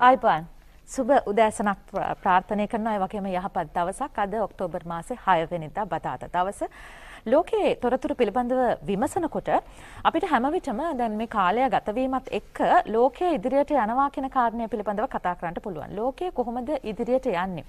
ආයිබන් සුබ උදෑසනක් ප්‍රාර්ථනය කරනවා ඒ වගේම යහපත් දවසක් අද ඔක්තෝබර් මාසේ 6 වෙනිදා බදාදා දවස ලෝකයේ තොරතුරු පිළිබඳව විමසනකොට අපිට හැම විටම දැන් මේ කාලය ගතවීමත් එක්ක ලෝකයේ ඉදිරියට යනවා කියන කාරණය පිළිබඳව කතා කරන්න පුළුවන්. ලෝකය කොහොමද ඉදිරියට යන්නේ?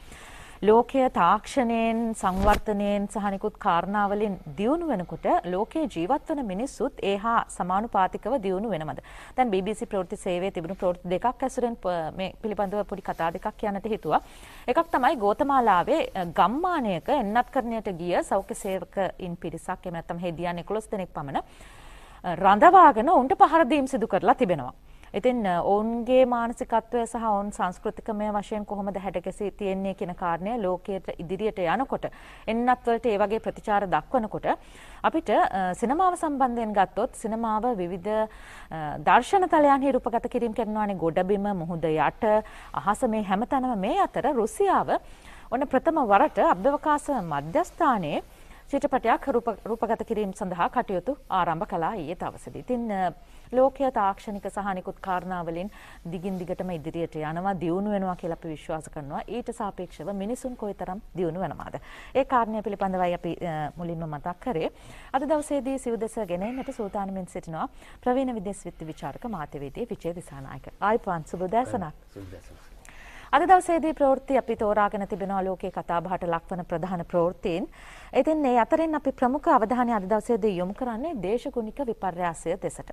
ලෝකය තාක්ෂණයෙන් සංවර්ධනයෙන් සහ නිකුත් කාරණාවලින් දියුණු වෙනකොට ලෝකයේ ජීවත් වන මිනිස්සුත් ඒ හා සමානුපාතිකව දියුණු වෙනවද? දැන් BBC ප්‍රවෘත්ති සේවයේ තිබුණු ප්‍රවෘත්ති දෙකක් ඇසුරෙන් මේ පිළිබඳව පොඩි කතා දෙකක් කියන්නට හිතුවා. එකක් තමයි ගෝතමාලාවේ ගම්මානයක එන්නත්කරණයට ගිය සෞඛ්‍ය සේවකයින් පිරිසක් එහෙම නැත්නම් හෙදියන් 11 දෙනෙක් පමණ රඳවාගෙන උන්ට පහර දීම් සිදු කරලා තිබෙනවා. ඉතින් ඔවුන්ගේ මානසිකත්වය සහ ඔවුන් සංස්කෘතිකමය වශයෙන් කොහොමද හැඩගැසී තියෙන්නේ කියන කාරණය ලෝකයට ඉදිරියට යනකොට එන්නත් වලට ඒ වගේ ප්‍රතිචාර දක්වනකොට අපිට සිනමාව සම්බන්ධයෙන් ගත්තොත් සිනමාව විවිධ දර්ශන තලයන්හි රූපගත කිරීම කරනවානේ ගොඩබිම මුහුද යට අහස මේ හැමතැනම මේ අතර රුසියාව ඔන්න ප්‍රථම වරට අභ්‍යවකාශ මධ්‍යස්ථානයේ චිත්‍රපටයක් රූපගත කිරීම සඳහා කටයුතු ආරම්භ කළා ඊයේ දවසේදී. ඉතින් ලෝකය තාක්ෂණික සහ නිකුත් කාරණාවලින් දිගින් දිගටම ඉදිරියට යනවා දියුණු වෙනවා කියලා අපි විශ්වාස කරනවා. ඊට සාපේක්ෂව මිනිසුන් කොයිතරම් දියුණු වෙනවාද? ඒ කාරණය පිළිබඳවයි අපි මුලින්ම මතක් කරේ. අද දවසේදී සිව්දෙස ගෙනෙන්නට සූදානම්ෙන් සිටිනවා ප්‍රවීණ විදේශ විත්ති විචාරක මාධ්‍යවේදී විජේ දිසානායක. ආයිපන් සුබ දැසනක්. සුබ දැසනක්. අද දවසේදී ප්‍රවෘත්ති අපි තෝරාගෙන තිබෙනවා ලෝකේ කතාබහට ලක්වන ප්‍රධාන ප්‍රවෘත්තීන්. ඉතින් මේ අතරින් අපි ප්‍රමුඛ අවධානය අද දවසේදී යොමු කරන්නේ දේශගුණික විපර්යාසය දෙසට.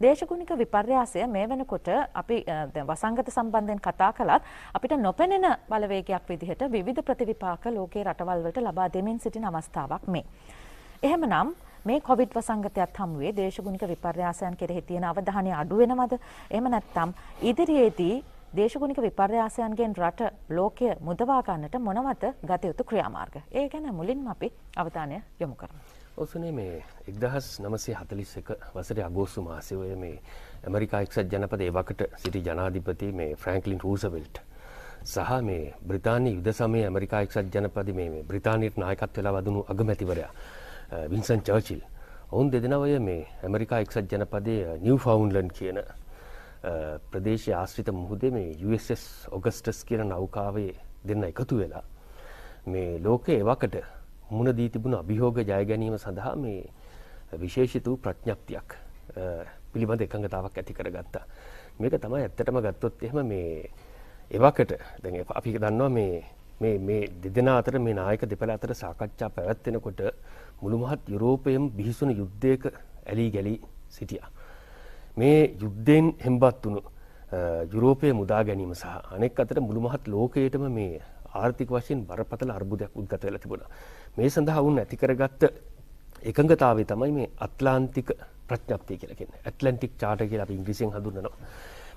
දේශගුණික විපර්යාසය මේ වෙනකොට අපි වසංගත සම්බන්ධයෙන් කතා කළත් අපිට නොපෙනෙන බලවේගයක් විදිහට විවිධ ප්‍රතිවිපාක ලෝකේ රටවල් වලට ලබා දෙමින් සිටින අවස්ථාවක් මේ. එහෙමනම් මේ කොවිඩ් වසංගතයත් හමුවේ දේශගුණික විපර්යාසයන් කෙරෙහි තියෙන අවධානය අඩු වෙනවද? එහෙම නැත්නම් ඉදිරියේදී දේශගුණික විපර්යාසයන්ගෙන් රට ලෝකය මුදවා ගන්නට මොනවද ගත යුතු ක්‍රියාමාර්ග? ඒ ගැන මුලින්ම අපි අවධානය යොමු කරමු. ඔසනේ මේ එක්දහස් නමසේ හතලිස් එක වසර අගෝස්තු මාසවය මේ ඇමරිකා එක්සත් ජනපද ඒවකට සිටි ජනාධිපති මේ ෆ්‍රෑන්ක්ලින් රූසවෙල්ට් සහ මේ බ්‍රතාානය යුද සමය ඇමරිකා එක්සත් ජනපද මේ බ්‍රතාානයට නායකත් වෙලා වදනු අගමැතිවරයා වින්සන් චර්චිල් ඔවුන් දෙදෙනවය මේ ඇමරිකා එක්සත් ජනපදය නිව් ෆවුන්ලන්් කියන ප්‍රදේශ ආශ්‍රිත මුහුදේ මේ USS ඔගස්ටස් කියන නෞකාවේ දෙන්න එකතු වෙලා මේ ලෝකයේ එවකට මුණ දී තිබුණු අභියෝග ජය ගැනීම සඳහා මේ විශේෂිත වූ ප්‍රඥප්තියක් පිළිබඳ එකඟතාවක් ඇති කරගත්තා. මේක තමයි ඇත්තටම ගත්තොත් එහෙම මේ එවකට දැන් අපි දන්නවා මේ මේ මේ දෙදෙනා අතර මේ නායක දෙපළ අතර සාකච්ඡා පැවැත්වෙනකොට මුළු මහත් යුරෝපයේම බිහිසුණු යුද්ධයක ඇලී ගැලී සිටියා. මේ යුද්ධයෙන් හෙම්බත් වුණු යුරෝපය මුදා ගැනීම සහ අනෙක් අතට මුළුමහත් ලෝකයටම මේ ආර්ථික වශයෙන් බරපතල අර්බුදයක් උද්ගත වෙලා තිබුණා. මේ සඳහා වුන් ඇති කරගත්ත එකඟතාවය තමයි මේ අත්ලාන්තික ප්‍රඥප්තිය කියලා කියන්නේ. ඇට්ලැන්ටික් චාර්ටර් කියලා අපි ඉංග්‍රීසියෙන් හඳුන්වනවා.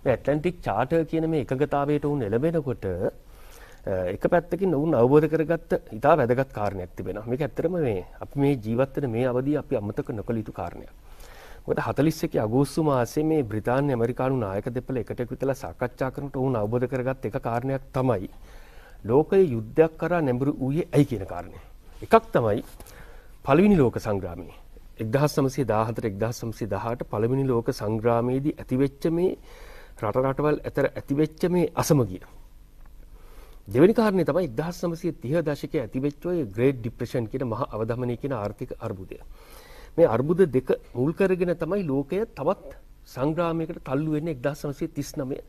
මේ ඇට්ලැන්ටික් චාර්ටර් කියන මේ එකඟතාවයට උන් එළඹෙනකොට එක පැත්තකින් ඔවුන් අවබෝධ කරගත්ත ඉතා වැදගත් කාරණයක් තිබෙනවා. මේක ඇත්තටම මේ අපි මේ ජීවත් වෙන මේ අවධිය අපි අමතක නොකළ යුතු කාරණයක්. මොකද 41 අගෝස්තු මාසයේ මේ බ්‍රිතාන්‍ය ඇමරිකානු නායක දෙපළ එකට එකතු වෙලා සාකච්ඡා කරනකොට ඔවුන් අවබෝධ කරගත් එක කාරණයක් තමයි ලෝකයේ යුද්ධයක් කරා නැඹුරු වූයේ ඇයි කියන කාරණය. එකක් තමයි පළවෙනි ලෝක සංග්‍රාමයේ 1914 1918 පළවෙනි ලෝක සංග්‍රාමයේදී ඇතිවෙච්ච මේ රට රටවල් අතර ඇතිවෙච්ච මේ අසමගිය. දෙවෙනි කාරණේ තමයි 1930 දශකයේ ඇතිවෙච්ච ඔය ග්‍රේට් ඩිප්‍රෙෂන් කියන මහා අවධමනය කියන ආර්ථික අර්බුදය. මේ අර්බුද දෙක මුල් කරගෙන තමයි ලෝකය තවත් සංග්‍රාමයකට තල්ලු වෙන්නේ 1939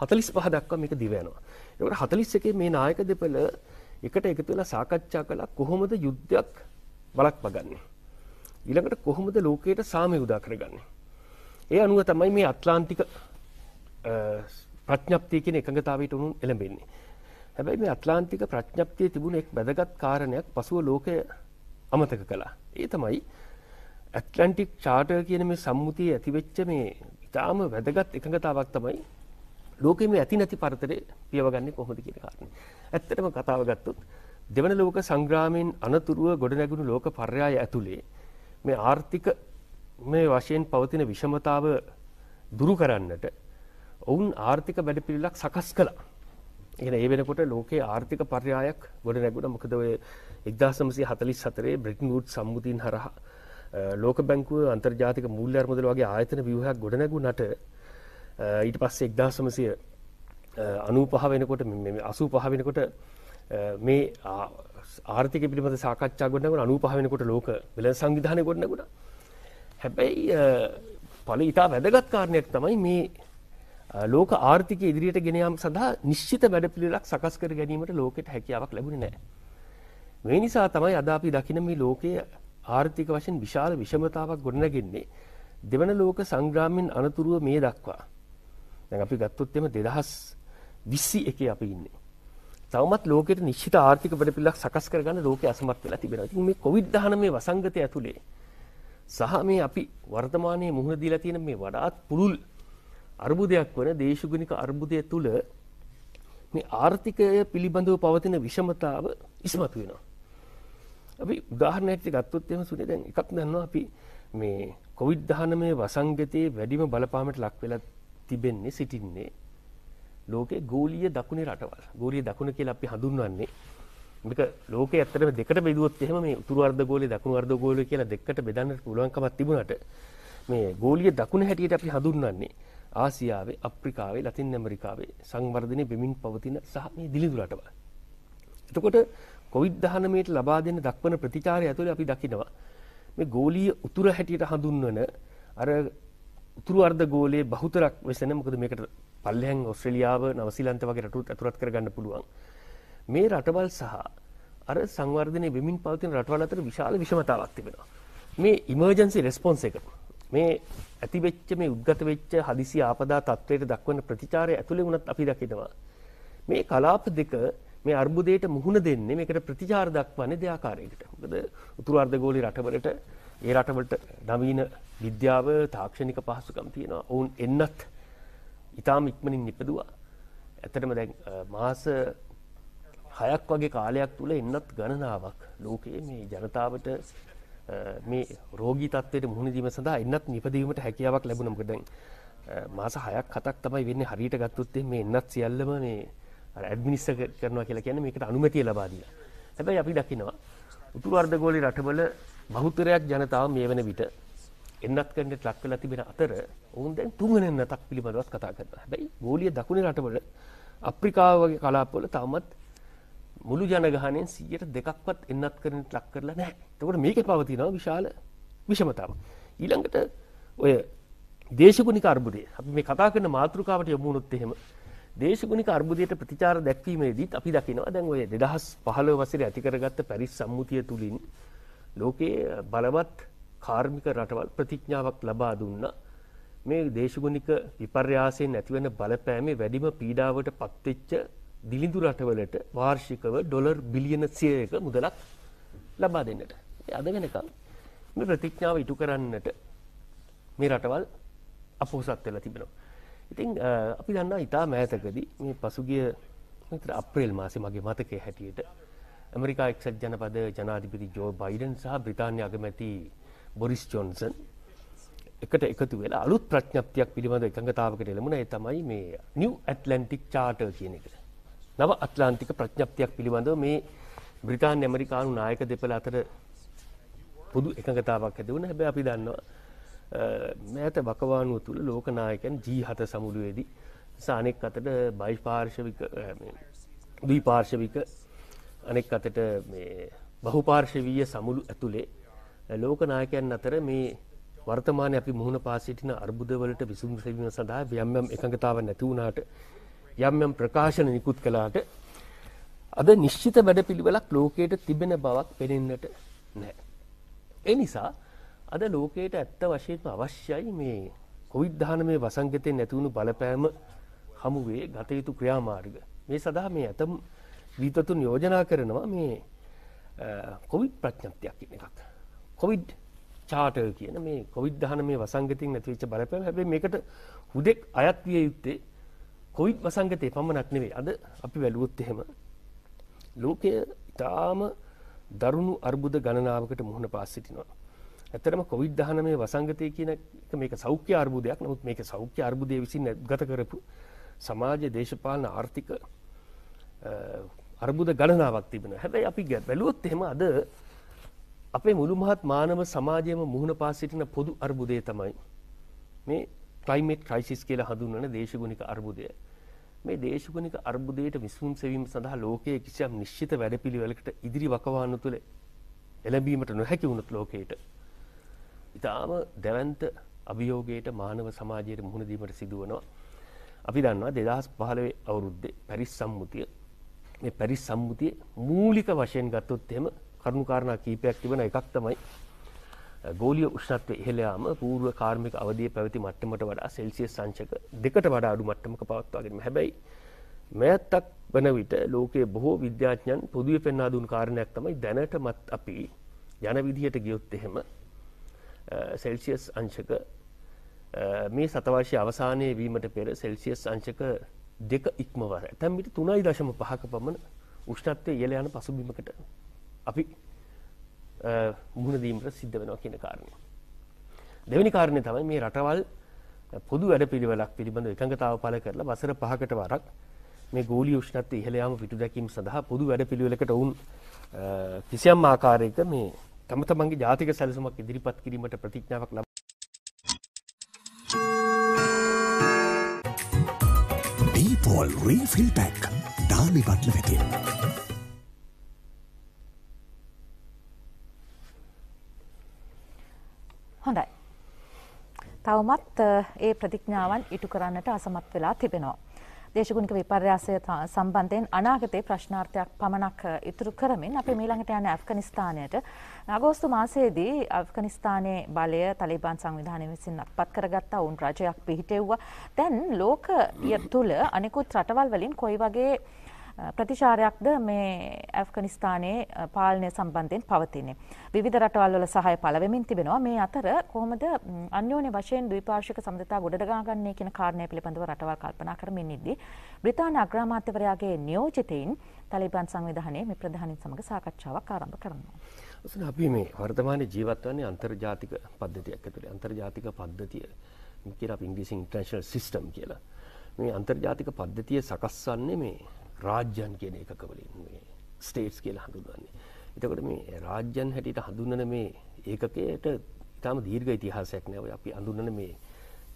45 දක්වා මේක දිව යනවා. ඒකට 41 මේ නායක දෙපළ එකට එකතු වෙලා සාකච්ඡා කළා කොහොමද යුද්ධයක් වළක්වගන්නේ. ඊළඟට කොහොමද ලෝකයට සාමය උදා කරගන්නේ. ඒ අනුව තමයි මේ අට්ලාන්ටික ප්‍රඥප්තිය කියන එකඟතාවයට උණු එළඹෙන්නේ. හැබැයි මේ අට්ලාන්ටික ප්‍රඥප්තියේ තිබුණ එක් වැදගත් කාරණයක් පසුව ලෝකය අමතක කළා. ඒ තමයි ඇට්ලන්ටික් චාර්ටර් කියන මේ සම්මුතිය ඇතිවෙච්ච මේ ඉතාම වැදගත් එකඟතාවක් තමයි ලෝකෙම ඇති නැති පරතරේ පියවගන්නේ කොහොමද කියන කාරණේ. ඇත්තටම කතාව ගත්තොත් දෙවන ලෝක සංග්‍රාමයෙන් අනතුරුව ගොඩනැගුණු ලෝක පර්යාය ඇතුලේ මේ ආර්ථික මේ වශයෙන් පවතින විෂමතාව දුරු කරන්නට ඔවුන් ආර්ථික වැඩපිළිවෙලක් සකස් කළා. එහෙනම් ඒ වෙනකොට ලෝකයේ ආර්ථික පර්යායක් ගොඩනැගුණා. මොකද ඔය 1944 බ්‍රිටන් වුඩ් සම්මුතින් හරහා ලෝක බැංකුව අන්තර්ජාතික මූල්‍ය අරමුදල වගේ ආයතන ව්‍යුහයක් ගොඩනැගුණට ඊට පස්සේ 1900 අනූ පහ වෙනකොට අසූ පහ වෙනකොට මේ ආර්ථික පිළිබඳ සාකච්ඡා ගොඩනගන අනූ පහ වෙනකොට ලෝක වෙළ සංවිධානය ගොඩනගුණ හැබැයි පල ඉතා වැදගත් කාරණයක් තමයි මේ ලෝක ආර්ථික ඉදිරියට ගෙනයාම් සඳහා නිශ්චිත වැඩ පිළිලක් සකස් කර ගැනීමට ලෝකෙට හැකියාවක් ලැබුණ නෑ. මේ නිසා තමයි අද අපි දකින මේ ලෝකයේ ආර්ථික වශයෙන් විශාල විෂමතාවක් ගොඩනගෙන්නේ දෙවන ලෝක සංග්‍රාමයෙන් අනතුරුව මේ දක්වා. දැන් අපි ගත්තොත් එම දෙදහස් විස්සි එකේ අපි ඉන්නේ. තවමත් ලෝකෙට නිශ්චිත ආර්ථික වැඩපිළිවෙලක් සකස් කරගන්න ලෝකය අසමත් වෙලා තිබෙනවා. ඉතින් මේ කොවිඩ්-19 වසංගතය ඇතුලේ සහ මේ අපි වර්තමානයේ මුහුණ දීලා තියෙන මේ වඩාත් පුළුල් අර්බුදයක් වන දේශගුණික අර්බුදය තුළ මේ ආර්ථිකය පිළිබඳව පවතින විෂමතාව ඉස්මතු වෙනවා. අපි උදාහරණයක් ගත්තොත් එහෙම සුනේ දැන් එකක් දන්නවා අපි මේ කොවිඩ්-19 වසංගතයේ වැඩිම බලපාමට ලක් වෙලා තිබෙන්නේ සිටින්නේ ලෝකේ ගෝලීය දකුණේ රටවල්. ගෝලීය දකුණ කියලා අපි හඳුන්වන්නේ මේක ලෝකයේ ඇත්තටම දෙකට බෙදුවොත් එහෙම මේ උතුරු අර්ධ ගෝලය දකුණු අර්ධ ගෝලය කියලා දෙකට බෙදන්න පුළුවන්කමක් තිබුණාට මේ ගෝලීය දකුණ හැටියට අපි හඳුන්වන්නේ ආසියාවේ අප්‍රිකාවේ ලතින් ඇමරිකාවේ සංවර්ධනය වෙමින් පවතින සහ මේ දිලිඳු රටවල්. එතකොට කොවිඩ්-19ට ලබා දෙන දක්වන ප්‍රතිචාරය ඇතුලේ අපි දකිනවා මේ ගෝලීය උතුර හැටියට හඳුන්වන අර උතුරු අර්ධ ගෝලයේ බහුතරක් වෙසෙන මොකද මේකට පල්ලෙහාන් ඕස්ට්‍රේලියාව නවසීලන්ත වගේ රටවල් ඇතුළත් කරගන්න පුළුවන්. මේ රටවල් සහ අර සංවර්ධනය වෙමින් පවතින රටවල් අතර විශාල විෂමතාවක් තිබෙනවා. මේ ඉමර්ජන්සි රෙස්පොන්ස් එක මේ ඇති වෙච්ච මේ උද්ගත වෙච්ච හදිසි ආපදා තත්වයට දක්වන ප්‍රතිචාරය ඇතුලේ වුණත් අපි දකිනවා. මේ කලාප දෙක මේ අර්බුදයට මුහුණ දෙන්නේ මේකට ප්‍රතිචාර දක්වන්නේ දෙආකාරයකට. මොකද උතුරු අර්ධගෝලීය රටවලට ඒ රටවලට නවීන විද්‍යාව තාක්ෂණික පහසුකම් තියෙනවා. ඔවුන් එන්නත් ඉතාම ඉක්මනින් නිපදුවා. ඇත්තටම දැන් මාස හයක් වගේ කාලයක් තුල එන්නත් ගණනාවක් ලෝකයේ මේ ජනතාවට මේ රෝගී තත්ත්වයට මුහුණ දීම සඳහා එන්නත් නිපදවීමට හැකියාවක් ලැබුණා. මොකද දැන් මාස 6ක් 7ක් තමයි වෙන්නේ හරියට ගත්තොත් මේ එන්නත් සියල්ලම මේ ඇඩ්මිනිස්ටර් කරනවා කියලා කියන්නේ මේකට අනුමැතිය ලබා දීලා. හැබැයි අපි දකිනවා උතුරු අර්ධගෝලීය රටවල බහුතරයක් ජනතාව මේ වෙන විට එන්නත් කරන්නට ලක් වෙලා තිබෙන අතර ඔවුන් දැන් තුන්වෙනි එන්නතක් පිළිබඳවත් කතා කරනවා. හැබැයි ගෝලීය දකුණේ රටවල අප්‍රිකාව වගේ කලාපවල තවමත් මුළු ජනගහනයෙන් 102ක්වත් එන්නත් කරන්නට ලක් කරලා නැහැ. එතකොට මේකේ පවතිනවා විශාල විෂමතාවක්. ඊළඟට ඔය දේශගුණික අර්බුදය. අපි මේ කතා කරන මාතෘකාවට යමු වුණොත් එහෙම දේශගුණික අර්බුදයට ප්‍රතිචාර දැක්වීමේදීත් අපි දකිනවා දැන් ඔය 2015 වසරේ ඇති කරගත්ත පැරිස් සම්මුතිය තුලින් ලෝකයේ බලවත් කාර්මික රටවල් ප්‍රතිඥාවක් ලබා දුන්නා. මේ දේශගුණික විපර්යාසයෙන් ඇතිවන බලපෑමේ වැඩිම පීඩාවට පත්වෙච්ච දිලිඳු රටවලට වාර්ෂිකව ඩොලර් බිලියන 100ක මුදලක් ලබා දෙන්නට. අද වෙනකම් මේ ප්‍රතිඥාව ඉටු කරන්නට මේ රටවල් අපොහසත් වෙලා තිබෙනවා. ඉතින් අපි දන්නා ඉතා මෑතකදී මේ පසුගිය අප්‍රේල් මාසේ මගේ මතකයේ හැටියට ඇමරිකා එක්සත් ජනපද ජනාධිපති ජෝ බයිඩන් සහ බ්‍රිතාන්‍ය අගමැති බොරිස් ජොන්සන් එකට එකතු වෙලා අලුත් ප්‍රඥප්තියක් පිළිබඳ එකඟතාවකට එළමුණ ඒ තමයි මේ නිව් ඇට්ලන්ටික් චාර්ටර් කියන එක. නව අට්ලාන්තික ප්‍රඥප්තියක් පිළිබඳව මේ බ්‍රිතාන්‍ය ඇමරිකානු නායක දෙපළ අතර පොදු එකඟතාවක් ඇති වුණා. හැබැයි අපි දන්නවා මෑත බකවානුව තුළ ලෝකනායකයන් G7 සමුළුවේදී සානෙක් අතට බයිපාර්ශවික ද්විපාර්ශවික අනෙක් අතට මේ බහුපාර්ශවීය සමුළු ඇතුලේ ලෝකනායකයන් අතර මේ වර්තමානයේ අපි මුහුණ පා සිටින අර්බුදවලට විසඳුම් සෙවීම සඳහා යම් යම් එකඟතාවක් නැති වුණාට යම් යම් ප්‍රකාශන නිකුත් කළාට අද නිශ්චිත වැඩපිළිවෙලක් ලෝකයට තිබෙන බවක් පෙනෙන්නට නැහැ. ඒ නිසා අද ලෝකයට ඇත්ත වශයෙන්ම අවශ්‍යයි මේ කොවිඩ්-19 වසංගතයෙන් ඇතිවුණු බලපෑම හමුවේ ගත යුතු ක්‍රියාමාර්ග. මේ සඳහා මේ ඇතම් විතතුන් යෝජනා කරනවා මේ කොවිඩ් ප්‍රඥප්තියක් කියන එකක්. කොවිඩ් චාර්ටර් කියන මේ කොවිඩ්-19 වසංගතයෙන් නැතිවෙච්ච බලපෑම හැබැයි මේකට හුදෙක් අයත් විය යුත්තේ කොවිඩ් වසංගතේ පමණක් නෙවෙයි. අද අපි බැලුවොත් එහෙම ලෝකය ඊටාම දරුණු අර්බුද ගණනාවකට මුහුණ පාස් සිටිනවා. ඇත්තටම කොවිඩ්-19 වසංගතය කියන එක මේක සෞඛ්‍ය අර්බුදයක්. නමුත් මේක සෞඛ්‍ය අර්බුදයේ විසින් ගත කරපු සමාජ දේශපාලන ආර්ථික අර්බුද ගණනාවක් තිබෙනවා. හැබැයි අපි බැලුවොත් එහෙම අද අපේ මුළු මහත් මානව සමාජයේම මුහුණ පා සිටින පොදු අර්බුදය තමයි මේ ක්ලයිමේට් ක්‍රයිසිස් කියලා හඳුන්වන දේශගුණික අර්බුදය. මේ දේශගුණික අර්බුදයට විසුම් සෙවීම සඳහා ලෝකයේ කිසියම් නිශ්චිත වැඩපිළිවෙලකට ඉදිරි වකවානු තුළ එළඹීමට නොහැකි වුණොත් ලෝකයට ඉතාම දැවන්ත අභියෝගයට මානව සමාජයට මුහුණ දීමට සිදුවනවා. අපි දන්නවා 2015 අවුරුද්දේ පැරිස් සම්මුතිය මේ පැරිස් සම්මුතිය මූලික වශයෙන් ගත්තොත් එහෙම කරුණු කාරණා කීපයක් තිබෙන එකක් තමයි ගෝලීය උෂ්ණත්වය ඉහළ යාම පූර්ව කාර්මික අවධියේ පැවති මට්ටමට වඩා සෙල්සියස් සංචක දෙකට වඩා අඩු මට්ටමක පවත්වා ගැනීම. හැබැයි මෑතක් වන විට ලෝකයේ බොහෝ විද්‍යාඥයන් පොදුවේ පෙන්වා දුන් කාරණයක් තමයි දැනටමත් අපි යන විදිහට ගියොත් එහෙම සෙල්සියස් අංශක මේ සතවර්ෂය අවසානයේ වීමට පෙර සෙල්සියස් අංශක දෙක ඉක්මවර. ඇතැම් විට 3.5ක පමණ උෂ්ණත්වය ඉහළ යන පසුබිමකට අපි මුහුණ දීමට සිද්ධ වෙනවා කියන කාරණය. දෙවෙනි කාරණය තමයි මේ රටවල් පොදු වැඩපිළිවෙලක් පිළිබඳව එකඟතාව පළ කරලා වසර 5කට වරක් මේ ගෝලීය උෂ්ණත්වය ඉහළ යාම පිටු දැකීම සඳහා පොදු වැඩපිළිවෙලකට වුන් කිසියම් ආකාරයක මේ තම තමන්ගේ ජාතික සැලසුමක් ඉදිරිපත් කිරීමට ප්‍රතිඥාවක් ලබ ඩීපෝල් රීෆිල් පැක් දාමි බටල වෙතින්. හොඳයි. තවමත් ඒ ප්‍රතිඥාවන් ඉටු කරන්නට අසමත් වෙලා තිබෙනවා. දේශගුණික විපර්යාසය සම්බන්ධයෙන් අනාගතයේ ප්‍රශ්නාර්ථයක් පමණක් ඉතුරු කරමින් අපි මීළඟට යන ඇෆ්ගනිස්තානයට අගෝස්තු මාසයේදී ඇෆ්ගනිස්තානයේ බලය තලිබාන් සංවිධානය විසින් අත්පත් කරගත්තා. උන් රජයක් පිහිටෙව්වා. දැන් ලෝකය තුල අනිකුත් රටවල් වලින් කොයි වගේ ප්‍රතිචාරයක්ද මේ ඇෆ්ගනිස්තානයේ පාලනය සම්බන්ධයෙන් පවතින්නේ. විවිධ රටවල් වල සහාය පළවෙමින් තිබෙනවා. මේ අතර කොහොමද අන්‍යෝන්‍ය වශයෙන් ද්විපාර්ශ්වික සම්බන්ධතා ගොඩනගා ගන්නේ කියන කාරණය පිළිබඳව රටවල් කල්පනා කරමින් ඉද්දී බ්‍රිතාන්‍ය අග්‍රාමාත්‍යවරයාගේ නියෝජිතයින් තලිබාන් සංවිධානයේ මේ ප්‍රධානීන් සමග සාකච්ඡාවක් ආරම්භ කරනවා. ඔසන අපි මේ වර්තමානයේ ජීවත් වන්නේ අන්තර්ජාතික පද්ධතියක් ඇතුලේ. අන්තර්ජාතික පද්ධතිය කියන අපි ඉංග්‍රීසියෙන් ඉන්ටර්නැෂනල් සිස්ටම් කියලා. මේ අන්තර්ජාතික පද්ධතිය සකස් වන්නේ මේ රාජ්‍යන් කියන එකක වලින් මේ ස්ටේට්ස් කියලා හඳුන්වන්නේ. එතකොට මේ රාජ්‍යන් හැටියට හඳුන්වන මේ ඒකකයට ඉතාම දීර්ඝ ඉතිහාසයක් නෑ. අපි හඳුන්වන මේ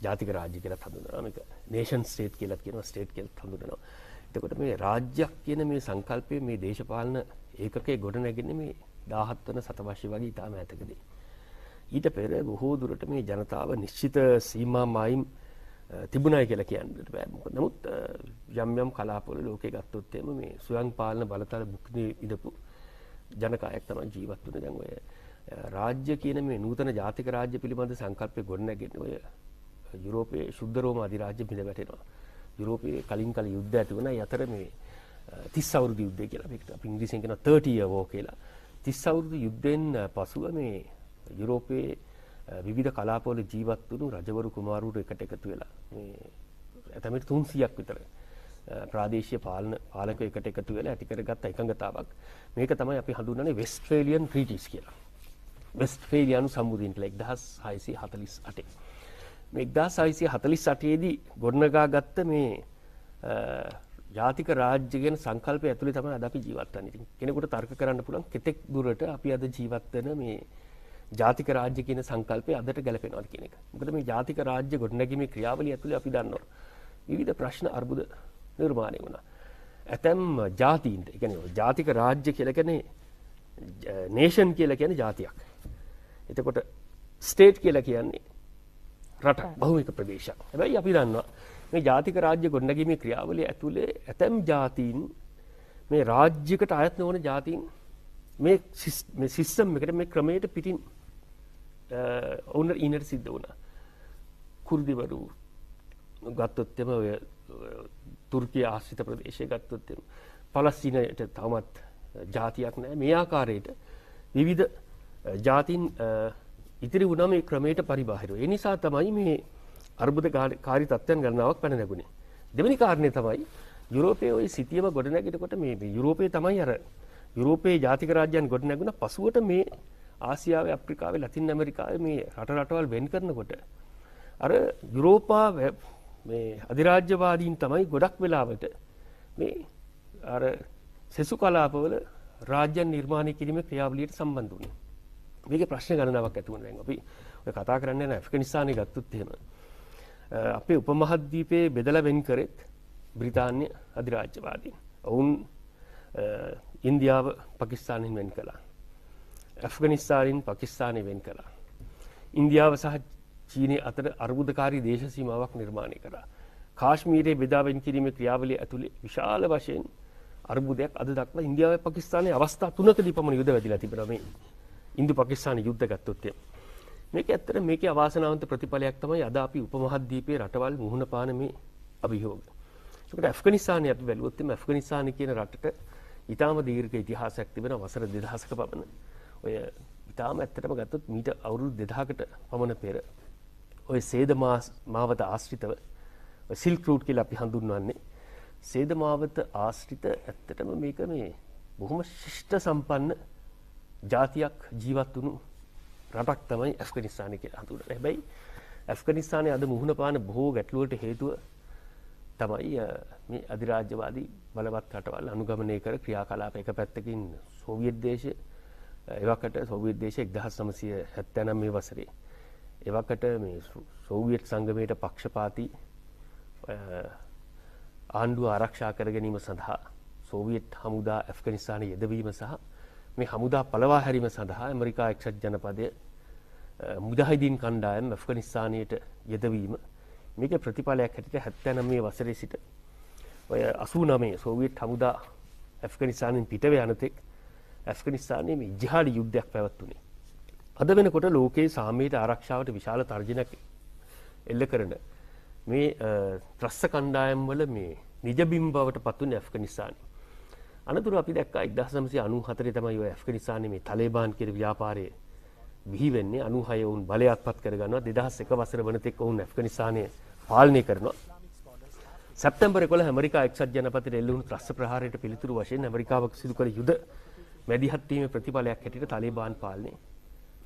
ජාතික රාජ්‍ය කියලා හඳුන්වනවා. මේක නේෂන් ස්ටේට් කියලා කියනවා. ස්ටේට් කියලා හඳුන්වනවා. එතකොට මේ රාජ්‍යයක් කියන මේ සංකල්පය මේ දේශපාලන ඒකකයේ ගොඩ නැගෙන්නේ මේ 17 වන සතවර්ෂය වගේ ඉතාම ඈතකදී. ඊට පෙර බොහෝ දුරට මේ ජනතාව නිශ්චිත සීමා මායිම් තිබුණයි කියලා කියන්නට බෑ. මොකද නමුත් යම් යම් කලාපවල ලෝකේ ගත්තොත් එimhe මේ ස්වයං පාලන බලතල මුක්ති ඉදපු ජනකායක් තමයි ජීවත් වුනේ. දැන් ඔය රාජ්‍ය කියන මේ නූතන ජාතික රාජ්‍ය පිළිබඳ සංකල්පය ගොඩනැගෙන්නේ ඔය යුරෝපයේ ශුද්ධ රෝම අධිරාජ්‍ය බිඳ වැටෙනවා. යුරෝපයේ කලින් කල යුද්ධ ඇති වුණා. ඒ අතර මේ 30 අවුරුදු යුද්ධය කියලා මේකට අපි ඉංග්‍රීසියෙන් කියනවා 30 year war කියලා. 30 අවුරුදු යුද්ධෙන් පසුව මේ යුරෝපයේ විවිධ කලාපවල ජීවත් වුණු රජවරු කුමාරවරු එකට එකතු වෙලා මේ ඇතමිට 300ක් විතර ප්‍රාදේශීය පාලන පාලකයෝ එකට එකතු වෙලා ඇති කරගත්ත එකඟතාවක් මේක තමයි අපි හඳුන්වන්නේ වෙස්ට්‍රේලියන් ට්‍රීටිස් කියලා. වෙස්ට්‍රේලියානු සම්මුතින් කියලා 1648. මේ 1648 දී ගොඩනගා ගත්ත මේ ජාතික රාජ්‍ය ගැන සංකල්පය ඇතුලේ තමයි අද අපි ජීවත් වෙන්නේ. ඉතින් කෙනෙකුට තර්ක කරන්න පුළුවන් කෙතෙක් දුරට අපි අද ජීවත් වෙන මේ ජාතික රාජ්‍ය කියන සංකල්පය අදට ගැලපෙනවද කියන එක. මොකද මේ ජාතික රාජ්‍ය ගොඩනැගීමේ ක්‍රියාවලිය ඇතුලේ අපි දන්නවා විවිධ ප්‍රශ්න අර්බුද නිර්මාණය වුණා. ඇතැම් ජාතීන්ට, ඒ කියන්නේ ජාතික රාජ්‍ය කියලා කියන්නේ නේෂන් කියලා කියන්නේ ජාතියක්. එතකොට ස්ටේට් කියලා කියන්නේ රට බහුමික ප්‍රදේශයක්. හැබැයි අපි දන්නවා මේ ජාතික රාජ්‍ය ගොඩනැගීමේ ක්‍රියාවලිය ඇතුලේ ඇතැම් ජාතීන් මේ රාජ්‍යයකට අයත් නොවන ජාතීන් මේ සිස්ටම් එකට මේ ක්‍රමයට පිටින් ඔවුන්ට ඊනට සිද්ධ වුණා. කුර්දිවරු ගත්තොත් එම ඔය තුර්කිය ආශ්‍රිත ප්‍රදේශය ගත්තොත් එම පලස්තීනයට තවමත් ජාතියක් නැහැ. මේ ආකාරයට විවිධ ජාතින් ඉතිරි වුණා මේ ක්‍රමයට පරිබාහිරව. ඒ නිසා තමයි මේ අර්බුදකාරී තත්ත්වයන් ගණනාවක් පැන නැගුණේ. දෙවෙනි කාරණේ තමයි යුරෝපයේ ওই සිටියම ගොඩනැගෙනකොට මේ යුරෝපයේ තමයි අර යුරෝපයේ ජාතික රාජ්‍යයන් ගොඩනැගුණා. පසුවට මේ ආසියාවේ අප්‍රිකාවේ ලතින් ඇමරිකාවේ මේ රට රටවල් වෙන් කරනකොට අර යුරෝපා මේ අධිරාජ්‍යවාදීන් තමයි ගොඩක් වෙලාවට මේ අර සෙසු කලාපවල රාජ්‍යන් නිර්මාණය කිරීමේ ක්‍රියාවලියට සම්බන්ධ වුණේ. මේකේ ප්‍රශ්න ගණනාවක් ඇති වුණා දැන් අපි ඔය කතා කරන්නේ නැහැ ඇෆ්ගනිස්තානේ ගත්තොත් එහෙම අපේ උපමහද්වීපයේ බෙදලා වෙන් කරෙත් බ්‍රිතාන්‍ය අධිරාජ්‍යවාදීන්. ඔවුන් ඉන්දියාව පකිස්ථානින් වෙන් කළා. ඇෆ්ගනිස්ථානින් පකිස්ථානය වෙන් කළා. ඉන්දියාව සහ චීනය අතර අර්බුදකාරී දේශ සීමාවක් නිර්මාණය කරා. කාශ්මීරයේ බෙදාවෙන් කිරීමේ ක්‍රියාවලිය ඇතුළේ විශාල වශයෙන් අර්බුදයක් අද දක්වා ඉන්දියාව පකිස්තානයේ අවස්ථා තුනකදී පමණ යුද වැදිලා තිබෙනවා මේ ඉන්දු පාකිස්තාන යුද්ධ ගත්තොත් මේක ඇත්තට මේකේ අවාසනාවන්ත ප්‍රතිඵලයක් තමයි අද අපි උපමහද්වීපයේ රටවල් මුහුණ පාන මේ අභියෝග. ඒකට ඇෆ්ගනිස්තානය අපි බැලුවොත් එimhe ඇෆ්ගනිස්තානය කියන රටට ඊටාම දීර්ඝ ඉතිහාසයක් තිබෙන වසර 2000ක පමණ ඔය ඊටාම ඇත්තටම ගත්තොත් මීට අවුරුදු 2000කට පමණ පෙර ඔය සේද මාවත ආශ්‍රිතව සිල්ක් රූට් කියලා අපි හඳුන්වන්නේ සේද මාවත ආශ්‍රිත ඇත්තටම මේක මේ බොහොම ශිෂ්ට සම්පන්න ජාතියක් ජීවත් වුණු රටක් තමයි ඇෆ්ගනිස්තානය කියලා හඳුන්වන්නේ. හැබැයි ඇෆ්ගනිස්තානයේ අද මුහුණ පාන බොහෝ ගැටලුවලට හේතුව තමයි මේ අධිරාජ්‍යවාදී බලවත් රටවල් අනුගමනය කර ක්‍රියාකලාප එක පැත්තකින් සෝවියට් දේශය එවකට සෝවියට් දේශය 1979 වසරේ. එවකට මේ සෝවියට් සංගමයට පක්ෂපාතී ආණ්ඩුව ආරක්ෂා කර ගැනීම සඳහා සෝවියට් හමුදා ඇෆ්ගනිස්තානයේ යෙදවීම සහ මේ හමුදා පළවා හැරීම සඳහා ඇමරිකා එක්සත් ජනපදය මුදහිදීන් කණ්ඩායම් ඇෆ්ගනිස්තානයට යෙදවීම මේක ප්‍රතිඵලයක් හැටියට 79 වසරේ සිට. ඔය 89 සෝවියට් හමුදා ඇෆ්ගනිස්තානෙන් පිටව යනතෙක් ඇෆ්ගනිස්තානයේ මේ ජිහාඩි යුද්ධයක් පැවැත්වුණේ. අද වෙනකොට ලෝකයේ සාමීත ආරක්ෂාවට විශාල තර්ජනයක් එල්ල කරන මේ ත්‍රස්ස කණ්ඩායම් වල මේ නිජබිම් බවට පත්වුනේ ඇෆ්ගනිස්තානයේ. අනතුරු අපි දැක්කා 1994 තමයි ඔය ඇෆ්ගනිස්තානයේ මේ තාලිබාන් කියන ව්‍යාපාරයේ බිහි වෙන්නේ 96 වුන් බලයක් පත් කරගන්නවා 2001 වසර වනතෙක් ඔවුන් ඇෆ්ගනිස්තානය පාලනය කරනවා. සැප්තැම්බර් 11 ඇමරිකා එක්සත් ජනපදයට එල්ල වුණු ත්‍රස්ස ප්‍රහාරයට පිළිතුරු වශයෙන් ඇමරිකාව සිදු කළ යුද මැදිහත් වීමේ ප්‍රතිඵලයක් හැටියට තාලිබාන් පාලනය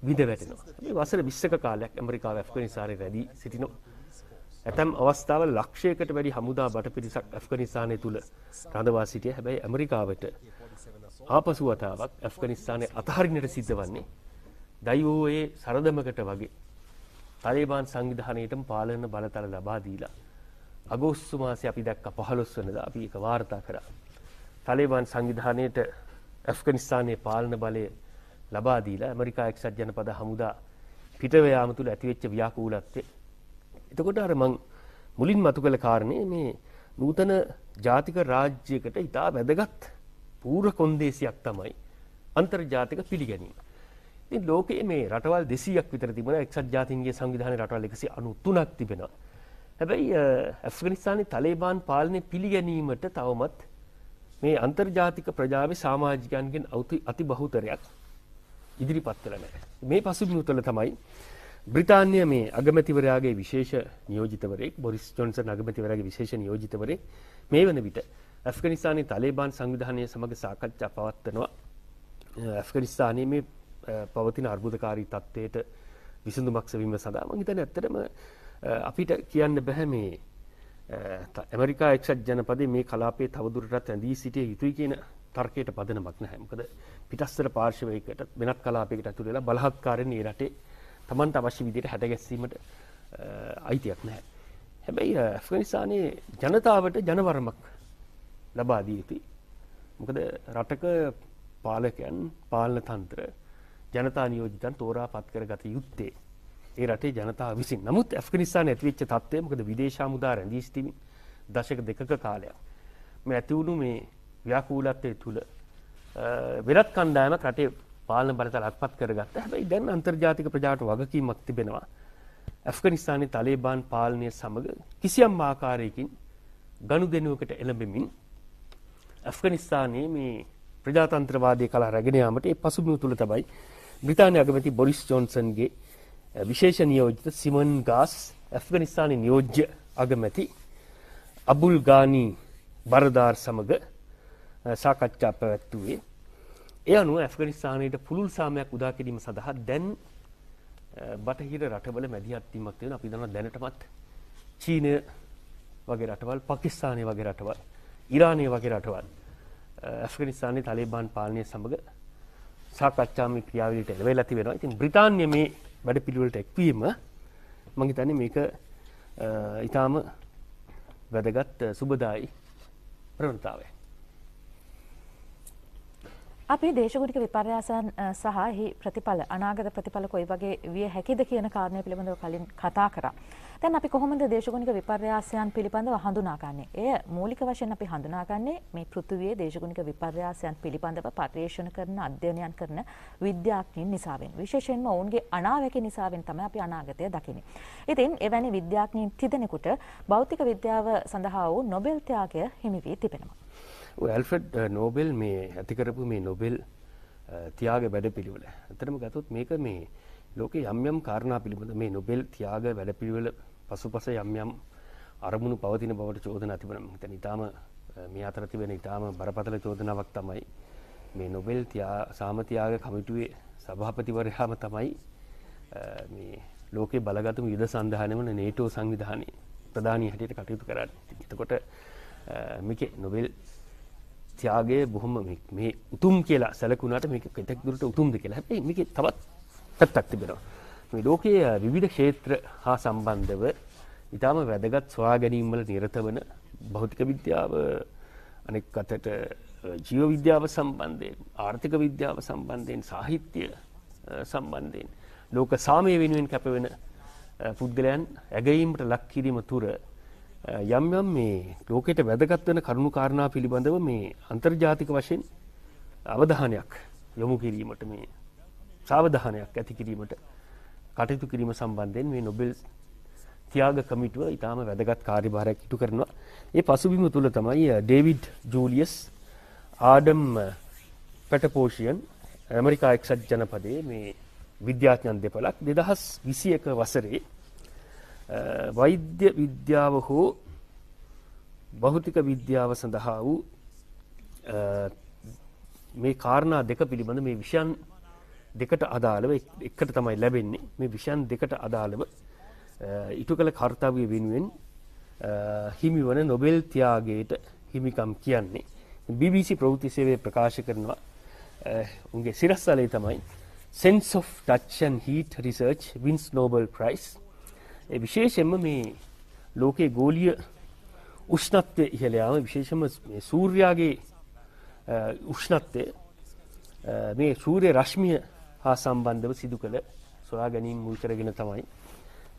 විඳ වැටෙනවා. මේ වසර 20ක කාලයක් ඇමරිකාව ඇෆ්ගනිස්තානයේ රැඳී සිටිනවා. ඇතැම් අවස්ථාවල ලක්ෂයකට වැඩි හමුදා බටපිරිසක් ඇෆ්ගනිස්තානය තුළ රඳවා සිටිය හැබැයි ඇමරිකාවට ආපසු වතාවක් ඇෆ්ගනිස්තානය අතහරින්නට සිද්ධ වන්නේ දයිවෝයේ සරදමකට වගේ තලේබාන් සංවිධානයටම පාලන බලතල ලබා දීලා අගෝස්තු මාසේ අපි දැක්ක 15 වෙනිදා අපි ඒක වාර්තා කරා. තලේබාන් සංවිධානයට ඇෆ්ගනිස්තානයේ පාලන බලය ලබා දීලා ඇමරිකා එක්සත් ජනපද හමුදා පිටව යාම තුළ ඇතිවෙච්ච ව්‍යාකූලත්වය. එතකොට අර මං මුලින් මතු කළ කාරණේ මේ නූතන ජාතික රාජ්‍යයකට ඉතා වැදගත් පූර්ව කොන්දේසියක් තමයි අන්තර්ජාතික පිළිගැනීම. ඉතින් ලෝකයේ මේ රටවල් 200ක් විතර තිබුණා එක්සත් ජාතීන්ගේ සංවිධානයේ රටවල් 193ක් තිබෙනවා. හැබැයි ඇෆ්ගනිස්තානයේ තාලිබාන් පාලනය පිළිගැනීමට තවමත් මේ අන්තර්ජාතික ප්‍රජාවේ සමාජිකයන්ගෙන් අති බහුතරයක් ඉදිරිපත් වෙලා නැහැ. මේ පසුබිම තුළ තමයි බ්‍රිතාන්‍ය මේ අගමැතිවරයාගේ විශේෂ නියෝජිතවරයෙක් බොරිස් ජොන්සන් අගමැතිවරයාගේ විශේෂ නියෝජිතවරයෙක් මේ වන විට ඇෆ්ගනිස්තානයේ තාලිබාන් සංවිධානය සමග සාකච්ඡා පවත්වනවා. ඇෆ්ගනිස්තානයේ මේ පවතින අර්බුදකාරී තත්ත්වයට විසඳුමක් සැවීම සඳහා මම හිතන්නේ ඇත්තටම අපිට කියන්න බෑ මේ ඇමරිකා එක්සත් ජනපදයේ මේ කලාපයේ තවදුරටත් ඇඳී සිටිය යුතුයි කියන තර්කයට පදනමක් නැහැ. මොකද පිටස්තර පාර්ශවයකට වෙනත් කලාපයකට ඇතුළු වෙලා බලහත්කාරයෙන් මේ රටේ Tamanට අවශ්‍ය විදිහට හැඩගැස්සීමට අයිතියක් නැහැ. හැබැයි ඇෆ්ගනිස්තානයේ ජනතාවට ජනවරමක් ලබා දී යුතුයි. මොකද රටක පාලකයන් පාලන තන්ත්‍ර ජනතා නියෝජිතන් තෝරා පත් කරගත යුත්තේ ඒ රටේ ජනතාව විසින්. නමුත් ඇෆ්ගනිස්තානයේ ඇතිවෙච්ච තත්ත්වය මොකද විදේශ හමුදා රැඳී සිටිමින් දශක දෙකක කාලයක් මේ ඇති වුණු මේ ව්‍යාකූලත්වයේ තුල වෙනත් කණ්ඩායමක් රටේ පාලන බලතල අත්පත් කරගත්තා. හැබැයි දැන් අන්තර්ජාතික ප්‍රජාවට වගකීමක් තිබෙනවා. ඇෆ්ගනිස්තානයේ තාලිබාන් පාලනය සමග කිසියම් ආකාරයකින් ගනුදෙනුවකට එළඹෙමින් ඇෆ්ගනිස්තානයේ මේ ප්‍රජාතන්ත්‍රවාදී කලා රැගෙන යාමට ඒ පසුබිම තුල තමයි බ්‍රිතාන්‍ය අගමැති බොරිස් ජොන්සන්ගේ විශේෂ නියෝජිත සිමන් ගාස් ඇෆ්ගනිස්තානයේ නියෝජ්‍ය අගමැති අබුල් ගානි බරදාර් සමග සාකච්ඡා පැවැත්වුවේ. ඒ අනුව ඇෆ්ගනිස්තානයට පුළුල් සාමයක් උදා කිරීම සඳහා දැන් බටහිර රටවල මැදිහත් වීමක් තියෙනවා. අපි දන්නවා දැනටමත් චීනය වගේ රටවල්, පාකිස්තානය වගේ රටවල්, ඉරානය වගේ රටවල් ඇෆ්ගනිස්තානයේ තාලිබාන් පාලනය සමග සාකච්ඡාමය ක්‍රියාවලියට එළවෙලා තිබෙනවා. ඉතින් බ්‍රිතාන්‍ය මේ වැඩ පිළිවෙලට එක්වීම මම හිතන්නේ මේක ඊටාම වැදගත් සුබදායි ප්‍රවණතාවය. අපි දේශගුණික විපර්යාසයන් සහ එහි ප්‍රතිඵල අනාගත ප්‍රතිඵල කොයි වගේ විය හැකිද කියන කාරණය පිළිබඳව කලින් කතා කරා. දැන් අපි කොහොමද දේශගුණික විපර්යාසයන් පිළිබඳව හඳුනාගන්නේ? එය මූලික වශයෙන් අපි හඳුනාගන්නේ මේ පෘථුවියේ දේශගුණික විපර්යාසයන් පිළිබඳව පර්යේෂණ කරන අධ්‍යයනයන් කරන විද්‍යාඥයින් නිසාවෙන්. විශේෂයෙන්ම ඔවුන්ගේ අනාවැකි නිසාවෙන් තමයි අපි අනාගතය දකින්නේ. ඉතින් එවැනි විද්‍යාඥයින් තිදෙනෙකුට භෞතික විද්‍යාව සඳහා වූ නොබෙල් ත්‍යාගය හිමි වී තිබෙනවා. ඇල්ෆඩ් නෝබෙල් මේ ඇතිකරපු මේ නොබෙල් තියාග වැඩ පිළිවල. ඇතරම ගතොත් මේක මේ ලෝක යම්යම් කාරණා පිළිබඳ මේ නොබෙල් තියාග වැඩ පිළිවෙල පසුපස යම්යම් අරමුණු පවතින බවට චෝදන ඇතිබන තැන ඉතාම මේ අතර තිබෙන ඉතාම බරපතල චෝදනාවක් තමයි මේ නොබෙල් තියා සාමතියාග කමිටුවේ සභාපතිවරයාම තමයි මේ ලෝකේ බලගතුම යුද සන්ධානය වන නේටෝ සංවිධානය ප්‍රධානී හැටියට කටයුතු කරන්න. එතකොට මේක නොබෙල් ත්‍යාගය බොහොම මේ උතුම් කියලා සැලකුණට මේක කෙතෙක් දුරට උතුම්ද කියලා හැබැයි මේක තවත් පැත්තක් තිබෙනවා. මේ ලෝකයේ විවිධ ක්ෂේත්‍ර හා සම්බන්ධව ඉතාම වැදගත් සොයා ගැනීම්වල නිරත වන භෞතික විද්‍යාව අනෙක් අතට ජීව විද්‍යාව සම්බන්ධයෙන් ආර්ථික විද්‍යාව සම්බන්ධයෙන් සාහිත්‍ය සම්බන්ධයෙන්. ලෝක සාමය වෙනුවෙන් කැපවෙන පුද්ගලයන් ඇගීමට ලක් කිරීම තුර යම් යම් මේ ලෝකෙට වැදගත් වෙන කරුණු කාරණා පිළිබඳව මේ අන්තර්ජාතික වශයෙන් අවධානයක් යොමු කිරීමට මේ සාවධානයක් ඇති කිරීමට කටයුතු කිරීම සම්බන්ධයෙන් මේ නොබෙල් තියාග කමිටුව ඉතාම වැදගත් කාර්යභාරයක් ඉටු කරනවා. ඒ පසුබිම තුළ තමයි ඩේවිඩ් ජූලියස් ආඩම් පැටපෝෂියන් ඇමරිකා එක්සත් ජනපදයේ මේ විද්‍යාඥයන් දෙපළක් දෙදහස් විසි එක වසරේ වෛද්‍ය විද්‍යාව හෝ භෞතික විද්‍යාව සඳහා වූ මේ කාරණා දෙක පිළිබඳ මේ විෂයන් දෙකට අදාළව එකට තමයි ලැබෙන්නේ. මේ විෂයන් දෙකට අදාළව ඉටු කළ කර්තව්‍ය වෙනුවෙන් හිමි වන නොබෙල් තියාගේට හිමිකම් කියන්නේ. BBC ප්‍රවෘත්ති සේවය ප්‍රකාශ කරනවා. උන්ගේ සිරස්සලේ තමයි Sense of Touch and Heat Research wins Nobel Prize. විශේෂෙන්ම මේ ලෝකයේ ගෝලිය උෂ්ණත්වය ඉහළ යාම විශේෂම සූර්යාගේ උෂ්ණත්වය මේ සූර්ය රශ්මිය හා සම්බන්ධව සිදු කළ සොයා ගැනීම මුල් කරගෙන තමයි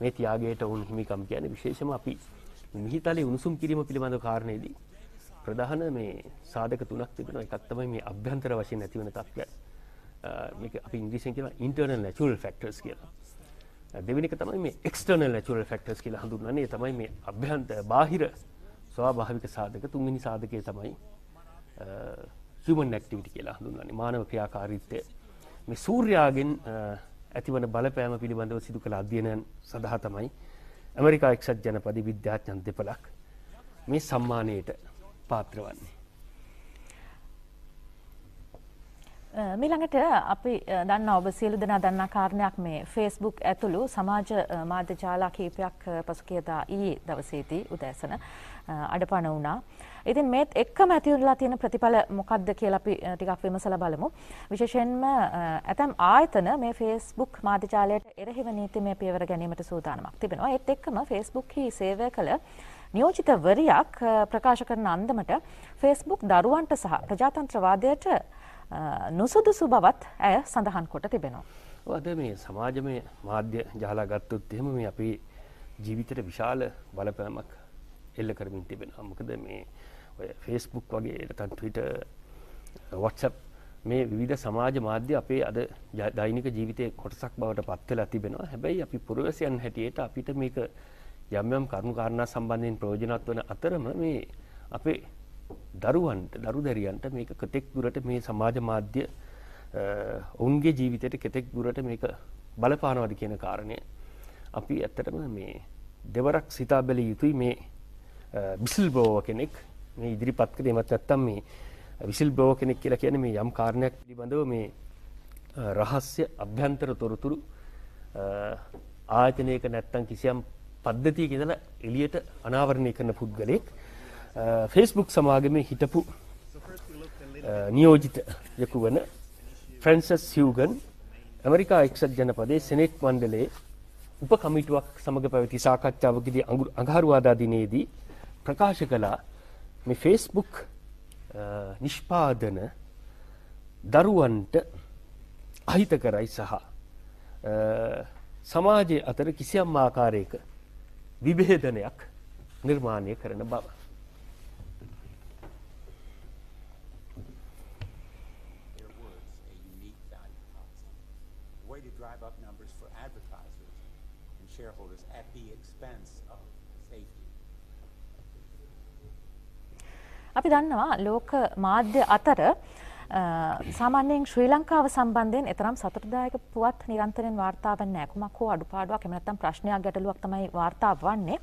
මේ තියාගයට ඔවුන් හිමිකම් කියන්නේ. විශේෂම අපි මිහිතලේ උණුසුම් කිරීම පිළිබඳව කාරණේදී ප්‍රධාන මේ සාධක තුනක් තිබෙනවා. එකක් තමයි මේ අභ්‍යන්තර වශයෙන් ඇතිවන තත්ත්වය. මේක අපි ඉංග්‍රීසියෙන් කියනවා internal natural factors කියලා. දෙවෙනික තමයි මේ එක්ස්ටර්නල් නැචුරල් ෆැක්ටර්ස් කියලා හඳුන්වන්නේ. තමයි මේ අභ්‍යන්ත බාහිර ස්වාභාවික සාධක. තුන්වෙනි සාධකය තමයි human activity කියලා හඳුන්වන්නේ. මානව ක්‍රියාකාරීත්වය මේ සූර්යාගෙන් ඇතිවන බලපෑම පිළිබඳව සිදු කළ අධ්‍යයනයන් සඳහා තමයි ඇමරිකා එක්සත් ජනපද විද්‍යාඥයන් දෙපළක් මේ සම්මානයට පාත්‍ර වන්නේ. මිළඟට අපි දන්න ඔබ සියලු දෙනා දන්නා කාරණයක් මේ ෆේස්බුක් ඇතුළු සමාජ මාධ්‍ය ජාලා කීපයක් පසුගියදා ඊයේ දවසේදී උදෑසන. අඩපණ වුණා. ඉතින් මේත් එක්කම ඇතිවලා තියෙන ප්‍රතිඵල මොකක්ද කියලා අපි ටිකක් විමසලා බලමු. විශේෂයෙන්ම ඇතම් ආයතන මේ Facebook මාධ්‍ය ජාලයට එරෙහිව නීතිමය පියවර ගැනීමට සූදානමක් තිබෙනවා. ඒත් එක්කම Facebook හි සේවය කළ නියෝජිතවරියක් ප්‍රකාශ කරන අන්දමට Facebook දරුවන්ට සහ ප්‍රජාතන්ත්‍රවාදයට නුසුදුසු බවත් ඇය සඳහන් කොට තිබෙනවා. අද මේ සමාජමය මාධ්‍ය ජාලා ගත්තොත් එහෙම මේ අපේ ජීවිතයට විශාල බලපෑමක් එල්ල කරමින් තිබෙනවා. මොකද මේ ඔය Facebook වගේ නැත්නම් Twitter WhatsApp මේ විවිධ සමාජ මාධ්‍ය අපේ අද දෛනික ජීවිතයේ කොටසක් බවට පත් වෙලා තිබෙනවා. හැබැයි අපි පුරවැසියන් හැටියට අපිට මේක යම් යම් කරුණු කාරණා සම්බන්ධයෙන් ප්‍රයෝජනවත් වන අතරම මේ අපේ දරුවන්ට දරු දැරියන්ට මේක කෙතෙක් දුරට මේ සමාජ මාධ්‍ය ඔවුන්ගේ ජීවිතයට කෙතෙක් දුරට මේක බලපානවද කියන කාරණය අපි ඇත්තටම මේ දෙවරක් සිතා බැලිය යුතුයි මේ බිසිල් බෝව කෙනෙක්. මේ ඉදිරිපත් කළ එමත් නැත්තම් මේ විසිල් බෝව කෙනෙක් කියලා කියන මේ යම් කාරණයක් පිළිබඳව මේ රහස්‍ය අභ්‍යන්තර තොරතුරු ආයතනයක නැත්තම් කිසියම් පද්ධතියක ඉඳලා එළියට අනාවරණය කරන පුද්ගලෙක් ෆේස්බුක් සමාගමේ හිටපු නියෝජිත යකු වන ෆ්‍රැන්සස් හිවගන් ඇමරිකා එක්සත් ජනපදේ සෙනෙට් මණ්ඩලේ උප කමිටුවක් සමඟ පැවති සාකච්ඡාවකදී අඟහරුවාදා දිනේදී ප්‍රකාශ කළා මේ ෆේස්බුක් නිෂ්පාදන දරුවන්ට අහිත කරයි සහ සමාජය අතර කිසියම් ආකාරයක විභේදනයක් නිර්මාණය කරන බව. their words, a unique value proposition. A way to drive up numbers for advertisers and shareholders at the expense of safety. අපි දන්නවා ලෝක මාධ්‍ය අතර අ, සාමාන්‍යයෙන් ශ්‍රී ලංකාව සම්බන්ධයෙන් එතරම් සතුටුදායක පුවත් නිරන්තරයෙන් වාර්තා වෙන්නේ නැහැ. කුමක් හෝ අඩුපාඩුවක් එහෙම නැත්නම් ප්‍රශ්නයක් ගැටලුවක් තමයි වාර්තා වන්නේ.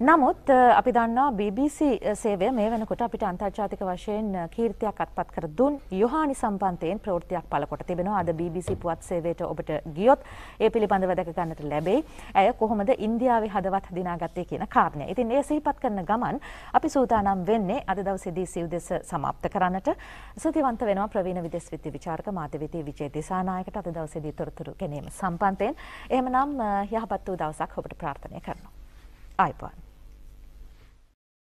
නමුත් අපි දන්නා BBC සේවය මේ වෙනකොට අපිට අන්තර්ජාතික වශයෙන් කීර්තියක් අත්පත් කර දුන් යොහානි සම්බන්ධයෙන් ප්‍රවෘත්තියක් පළකොට තිබෙනවා. අද BBC පුවත් සේවයට ඔබට ගියොත් ඒ පිළිබඳව දැක ගන්නට ලැබෙයි. ඇය කොහොමද ඉන්දියාවේ හදවත් දිනාගත්තේ කියන කාරණය. ඉතින් ඒ සිහිපත් කරන ගමන් අපි සූදානම් වෙන්නේ අද දවසේදී සිව්දෙස සමාප්ත කරන්නට. සතිවන්ත වෙනවා ප්‍රවීණ විදේශ විද්‍ය විචාරක මාධ්‍යවේදී විජේ දිසානායකට අද දවසේදී තොරතුරු ගැනීම සම්බන්ධයෙන්. එහෙමනම් යහපත් වූ දවසක් ඔබට ප්‍රාර්ථනා කරනවා. ආයිබෝන්